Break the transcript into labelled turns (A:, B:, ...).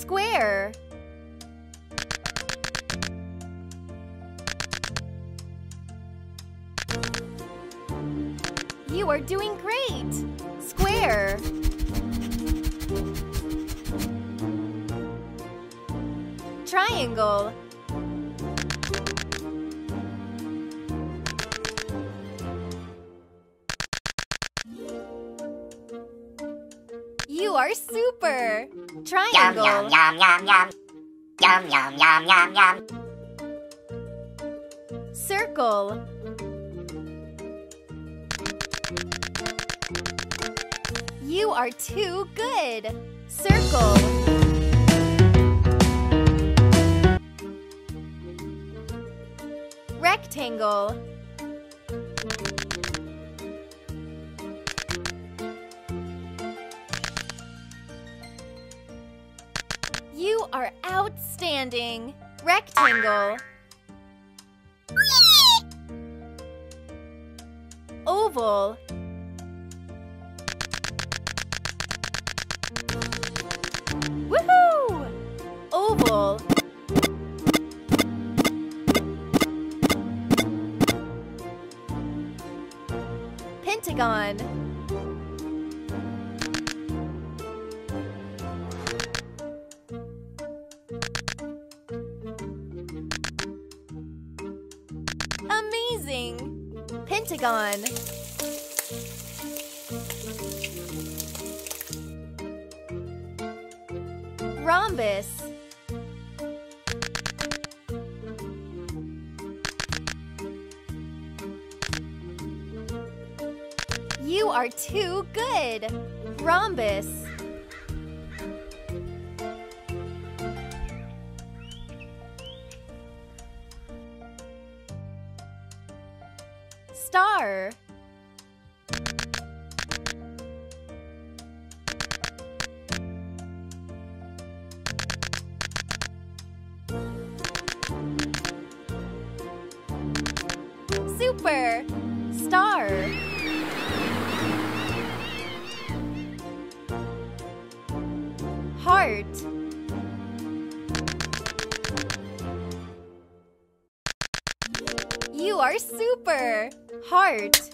A: Square. You are doing great! Square. Triangle. You are super!
B: Yum
A: Triangle.
B: yum yum yum yum. Yum yum yum yum yum.
A: Circle. You are too good. Circle. Rectangle. You are outstanding. Rectangle. Oval. Woohoo! Oval. Pentagon. Amazing! Pentagon. Rhombus. You are too good. Rhombus. Star. Super. Star. Heart. You are super. Heart.